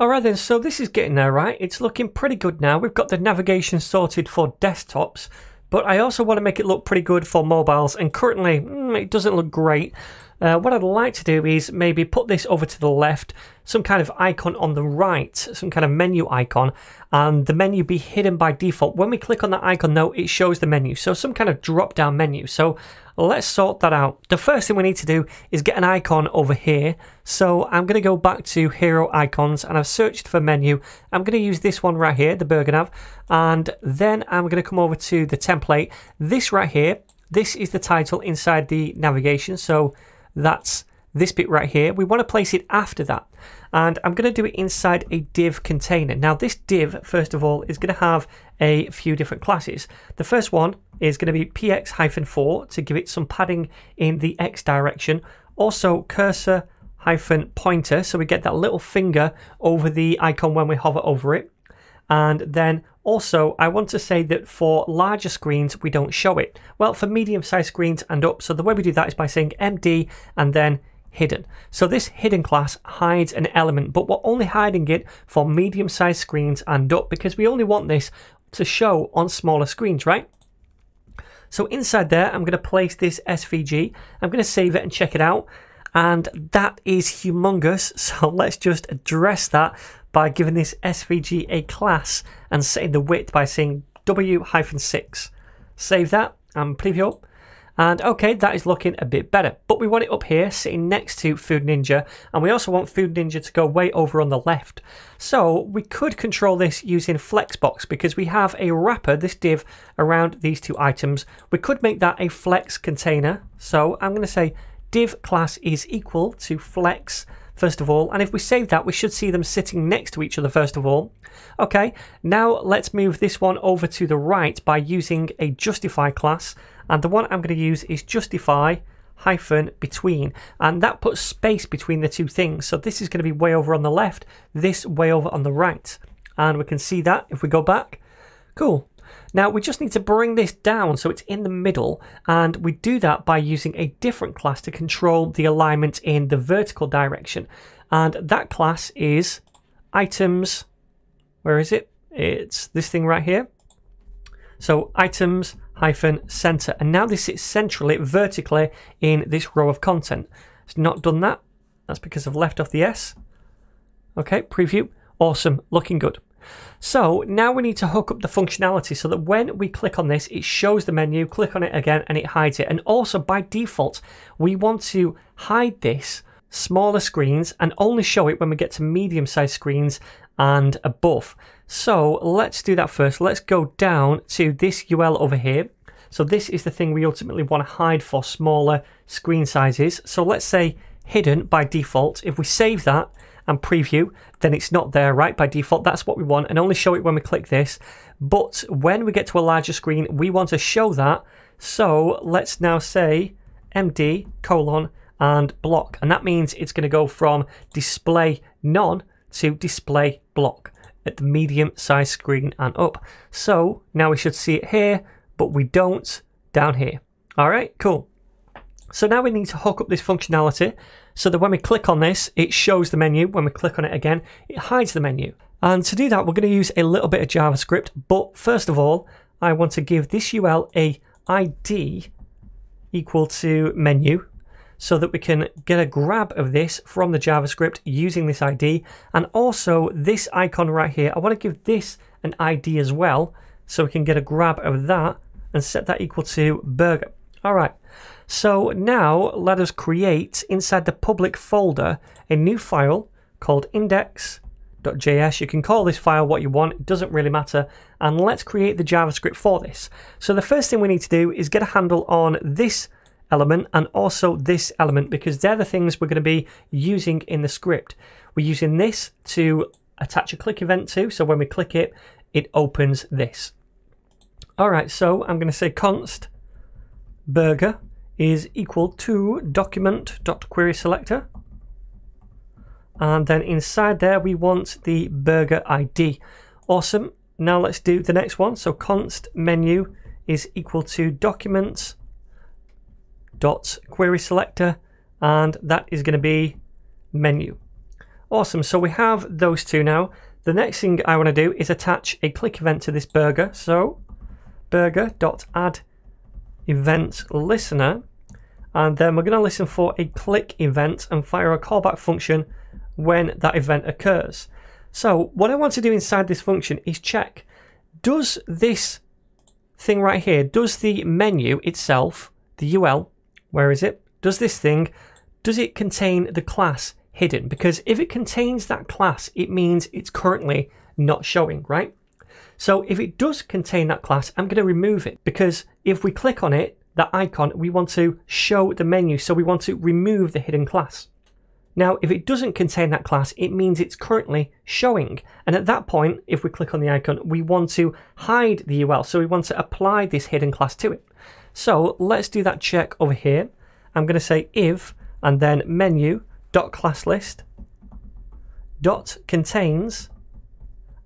Alright then, so this is getting there, right? It's looking pretty good now. We've got the navigation sorted for desktops, but I also want to make it look pretty good for mobiles, and currently mm, it doesn't look great. Uh, what I'd like to do is maybe put this over to the left, some kind of icon on the right, some kind of menu icon, and the menu be hidden by default. When we click on that icon though, it shows the menu, so some kind of drop down menu. So let's sort that out. The first thing we need to do is get an icon over here. So I'm going to go back to Heroicons and I've searched for menu. I'm going to use this one right here, the burger nav, and then I'm going to come over to the template. This right here, this is the title inside the navigation. So that's this bit right here. We want to place it after that. And I'm going to do it inside a div container. Now this div, first of all, is going to have a few different classes. The first one is going to be px-4 to give it some padding in the x direction. Also cursor hyphen pointer, so we get that little finger over the icon when we hover over it. And then also, I want to say that for larger screens, we don't show it. Well, for medium sized screens and up, so the way we do that is by saying MD and then hidden. So this hidden class hides an element, but we're only hiding it for medium sized screens and up because we only want this to show on smaller screens, right? So inside there, I'm going to place this SVG. I'm going to save it and check it out. And that is humongous. So let's just address that by giving this SVG a class and setting the width by saying W-6. Save that and preview. up. And okay, that is looking a bit better. But we want it up here, sitting next to Food Ninja, and we also want Food Ninja to go way over on the left. So we could control this using Flexbox because we have a wrapper, this div, around these two items. We could make that a flex container. So I'm going to say div class is equal to flex first of all. And if we save that, we should see them sitting next to each other first of all. Okay, now let's move this one over to the right by using a justify class. And the one I'm going to use is justify hyphen between and that puts space between the two things so this is going to be way over on the left this way over on the right and we can see that if we go back cool now we just need to bring this down so it's in the middle and we do that by using a different class to control the alignment in the vertical direction. And that class is items, where is it? It's this thing right here. So items hyphen center. And now this sits centrally, vertically in this row of content. It's not done that. That's because I've left off the S. Okay, preview. Awesome, looking good. So now we need to hook up the functionality so that when we click on this, it shows the menu, click on it again, and it hides it. And also by default, we want to hide this smaller screens and only show it when we get to medium sized screens and above. So let's do that first. Let's go down to this UL over here. So this is the thing we ultimately want to hide for smaller screen sizes. So let's say hidden by default. If we save that, and preview, then it's not there, right? By default, that's what we want and only show it when we click this. But when we get to a larger screen, we want to show that. So let's now say MD colon and block. And that means it's going to go from display none to display block at the medium size screen and up. So now we should see it here, but we don't down here. All right, cool. So now we need to hook up this functionality so that when we click on this, it shows the menu. When we click on it again, it hides the menu. And to do that, we're going to use a little bit of JavaScript. But first of all, I want to give this UL a ID equal to menu so that we can get a grab of this from the JavaScript using this ID. And also this icon right here, I want to give this an ID as well so we can get a grab of that and set that equal to burger. All right. So now let us create inside the public folder a new file called index.js. You can call this file what you want, it doesn't really matter. And let's create the JavaScript for this. So the first thing we need to do is get a handle on this element and also this element because they're the things we're going to be using in the script. We're using this to attach a click event to, so when we click it, it opens this. All right, so I'm going to say const burger is equal to document.querySelector. And then inside there, we want the burger ID. Awesome. Now let's do the next one. So const menu is equal to documents dot query selector and that is going to be menu Awesome, so we have those two now. The next thing I want to do is attach a click event to this burger. So burger.add event listener. And then we're going to listen for a click event and fire a callback function when that event occurs. So what I want to do inside this function is check, does this thing right here, does the menu itself, the UL, where is it? Does this thing, does it contain the class hidden? Because if it contains that class, it means it's currently not showing, right? So if it does contain that class, I'm going to remove it because if we click on it, that icon, we want to show the menu. So we want to remove the hidden class. Now, if it doesn't contain that class, it means it's currently showing. And at that point, if we click on the icon, we want to hide the UL. So we want to apply this hidden class to it. So let's do that check over here. I'm going to say if and then menu dot class list dot contains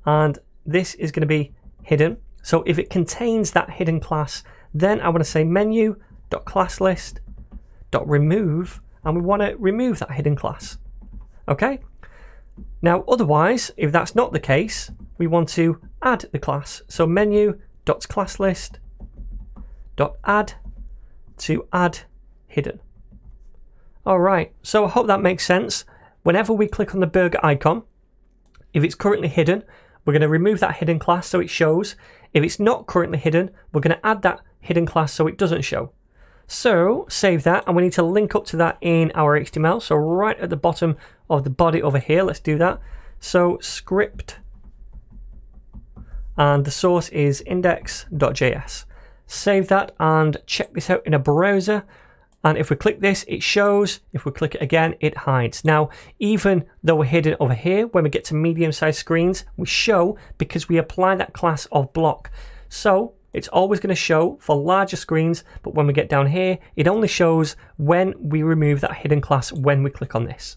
and this is going to be hidden. So if it contains that hidden class, then I want to say menu dot class list dot remove and we want to remove that hidden class. Okay? Now, otherwise, if that's not the case, we want to add the class. So menu dot class list dot add to add hidden. All right, so I hope that makes sense. Whenever we click on the burger icon, if it's currently hidden, we're going to remove that hidden class so it shows. If it's not currently hidden, we're going to add that hidden class so it doesn't show. So save that and we need to link up to that in our HTML. So right at the bottom of the body over here, let's do that. So script and the source is index.js. Save that and check this out in a browser. And if we click this, it shows. If we click it again, it hides. Now, even though we're hidden over here, when we get to medium-sized screens, we show because we apply that class of block. So it's always going to show for larger screens, but when we get down here, it only shows when we remove that hidden class when we click on this.